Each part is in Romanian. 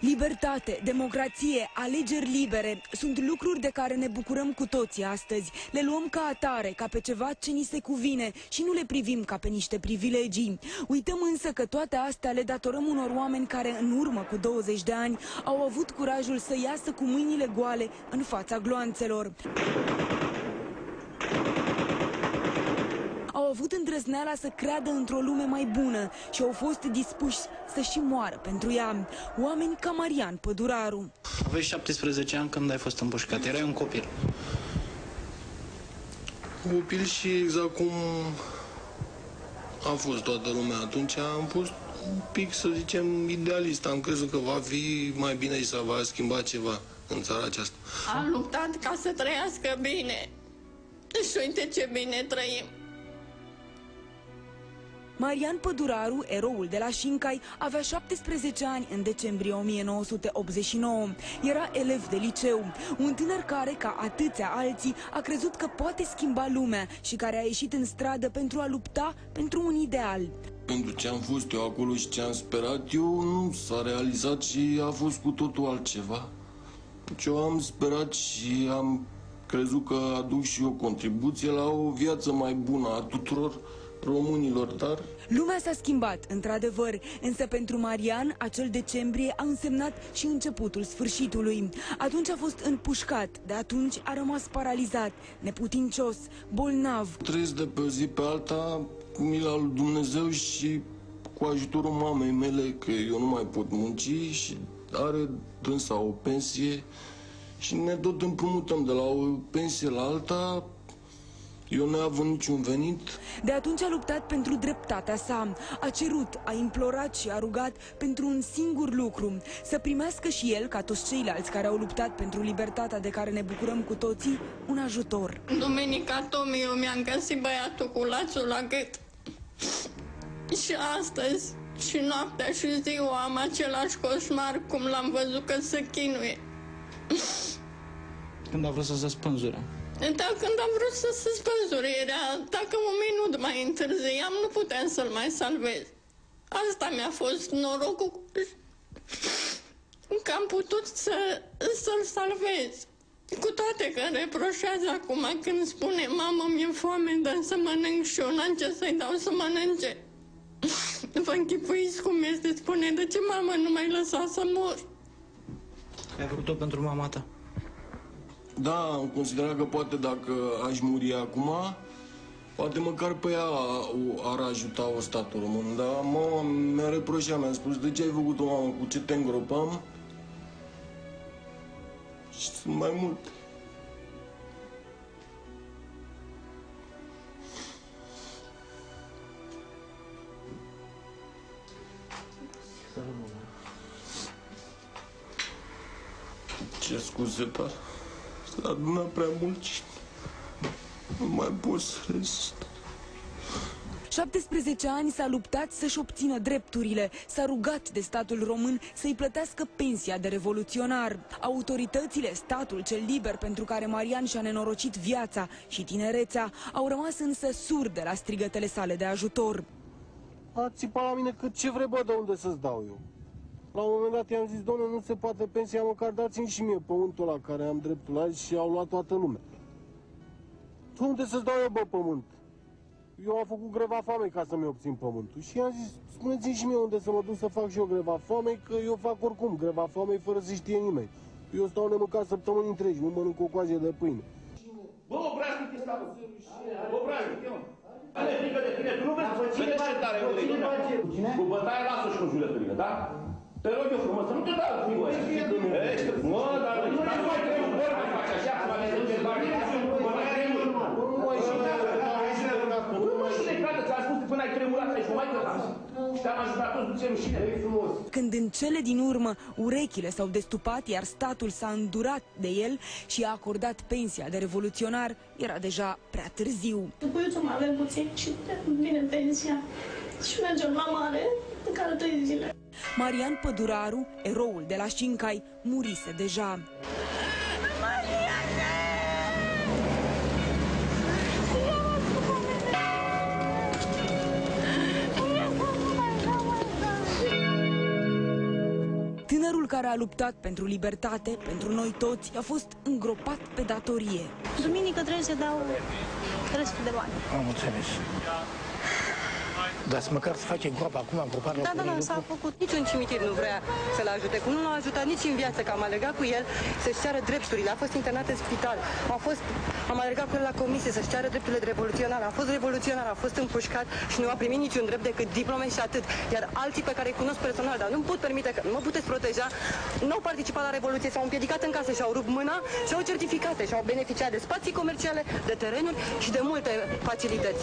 Libertate, democrație, alegeri libere sunt lucruri de care ne bucurăm cu toții astăzi. Le luăm ca atare, ca pe ceva ce ni se cuvine și nu le privim ca pe niște privilegii. Uităm însă că toate astea le datorăm unor oameni care în urmă cu 20 de ani au avut curajul să iasă cu mâinile goale în fața gloanțelor. Au avut îndrăzneala să creadă într-o lume mai bună și au fost dispuși să și moară pentru ea. Oameni ca Marian Păduraru. Aveai 17 ani când ai fost împușcat, erai un copil. Copil și exact cum a fost toată lumea atunci, am fost un pic, să zicem, idealist. Am crezut că va fi mai bine și să va schimba ceva în țara aceasta. Am luptat ca să trăiască bine. Și uite ce bine trăim. Marian Păduraru, eroul de la Șincai, avea 17 ani în decembrie 1989. Era elev de liceu, un tânăr care, ca atâția alții, a crezut că poate schimba lumea și care a ieșit în stradă pentru a lupta pentru un ideal. Pentru ce am fost eu acolo și ce am sperat eu, nu s-a realizat și a fost cu totul altceva. Ce eu am sperat și am crezut că aduc și eu contribuție la o viață mai bună a tuturor românilor, dar... Lumea s-a schimbat, într-adevăr, însă pentru Marian acel decembrie a însemnat și începutul sfârșitului. Atunci a fost împușcat, de atunci a rămas paralizat, neputincios, bolnav. Trăiesc de pe zi pe alta cu mila lui Dumnezeu și cu ajutorul mamei mele, că eu nu mai pot munci și are dânsa o pensie și ne tot împrumutăm de la o pensie la alta eu nu avut niciun venit. De atunci a luptat pentru dreptatea sa. A cerut, a implorat și a rugat pentru un singur lucru. Să primească și el, ca toți ceilalți care au luptat pentru libertatea de care ne bucurăm cu toții, un ajutor. Duminica Tomi, eu mi-am găsit băiatul cu lațul la gât. Și astăzi, și noaptea și ziua am același coșmar cum l-am văzut că se chinuie. Când a vrut să se spânzure. Da, când am vrut să se spânzure, era, dacă un minut mai întârziam, nu puteam să-l mai salvez. Asta mi-a fost norocul că am putut să, să-l salvez. Cu toate că reproșează acum când spune, mamă, mi-e foame, dar să mănânc și eu, n-am ce să-i dau să mănânce. Vă închipuiți cum este, spune, de ce mamă nu mai lăsa să mor? Ai vrut-o pentru mama ta? Da, am considerat că poate dacă aș muri acum, poate măcar pe ea ar ajuta o statul român. Dar mama mi-a reproșat, mi-a spus, de ce ai făcut-o, mamă, cu ce te îngropăm? Și sunt mai multe. Ce scuze, par. S-a adunat prea mult și nu mai pot să rezist. 17 ani s-a luptat să-și obțină drepturile, s-a rugat de statul român să-i plătească pensia de revoluționar. Autoritățile, statul cel liber pentru care Marian și-a nenorocit viața și tinerețea, au rămas însă surde la strigătele sale de ajutor. A țipat la mine cât ce vrei, bă, de unde să-ți dau eu. La un moment dat i-am zis, doamne, nu se poate pensia, măcar dați-mi și mie pământul la care am dreptul la și au luat toată lumea. De unde să-ți dau eu, bă, pământ? Eu am făcut greva foamei ca să-mi obțin pământul și i-am zis, spuneți-mi și mie unde să mă duc să fac și eu greva foamei, că eu fac oricum greva foamei fără să știe nimeni. Eu stau nemâncat săptămâni întregi, nu mănânc o coajă de pâine. Bă, obraznic este Obraznic. Are frică de tine, tu nu vezi? Cine ce tare Cine? Cu bătaie lasă și cu jurătările, da? Te rog eu frumos, să nu te dau frigul ăsta. Mă, dar nu mai trebuie ori mai faci așa, cum mai trebuie să bani, nu mai trebuie. Nu mai Nu mă și necadă, ți-am spus până ai tremurat aici, nu mai cădați. Și te-am ajutat toți, du-ți rușine. frumos. Când în cele din urmă urechile s-au destupat, iar statul s-a îndurat de el și a acordat pensia de revoluționar, era deja prea târziu. După eu să mai avem puțin și vine pensia și mergem la mare în care trei zile. Marian Păduraru, eroul de la Șincai, murise deja. Tânărul care a luptat pentru libertate, pentru noi toți, a fost îngropat pe datorie. Duminică trebuie să dau restul de bani. Am înțeles. Dar să măcar să facem groapa acum, groparea Da, da, da, s-a făcut. Niciun cimitir nu vrea să-l ajute. Cum nu l-a ajutat nici în viață, că am alergat cu el să-și ceară drepturile. A fost internat în spital. A fost, am alergat cu el la comisie să-și ceară drepturile de revoluționar. A fost revoluționar, a fost împușcat și nu a primit niciun drept decât diplome și atât. Iar alții pe care îi cunosc personal, dar nu pot permite că nu mă puteți proteja, nu au participat la revoluție, s-au împiedicat în casă și au rupt mâna și au certificate și au beneficiat de spații comerciale, de terenuri și de multe facilități.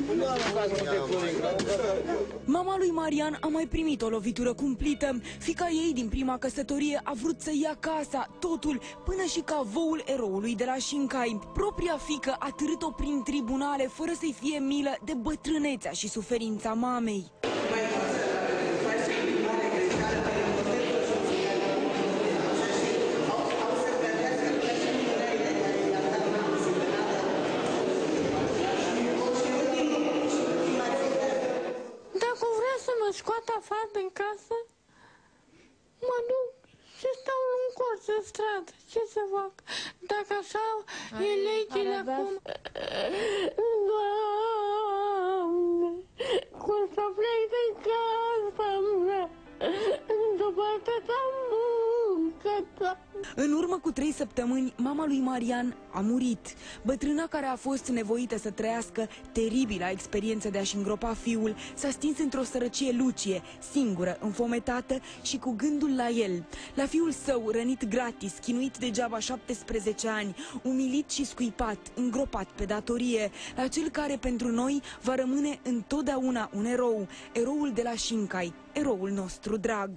Mama lui Marian a mai primit o lovitură cumplită. Fica ei din prima căsătorie a vrut să ia casa, totul, până și cavoul eroului de la Shinkai. Propria fică a târât-o prin tribunale fără să-i fie milă de bătrânețea și suferința mamei. Dacă vrea să mă scoată afară din casă, mă duc și stau în colț în stradă. Ce să fac? Dacă așa e legile acum... În urmă cu trei săptămâni, mama lui Marian a murit. Bătrâna care a fost nevoită să trăiască teribila experiență de a-și îngropa fiul, s-a stins într-o sărăcie lucie, singură, înfometată și cu gândul la el. La fiul său, rănit gratis, chinuit degeaba 17 ani, umilit și scuipat, îngropat pe datorie, la cel care pentru noi va rămâne întotdeauna un erou, eroul de la Shinkai, eroul nostru drag.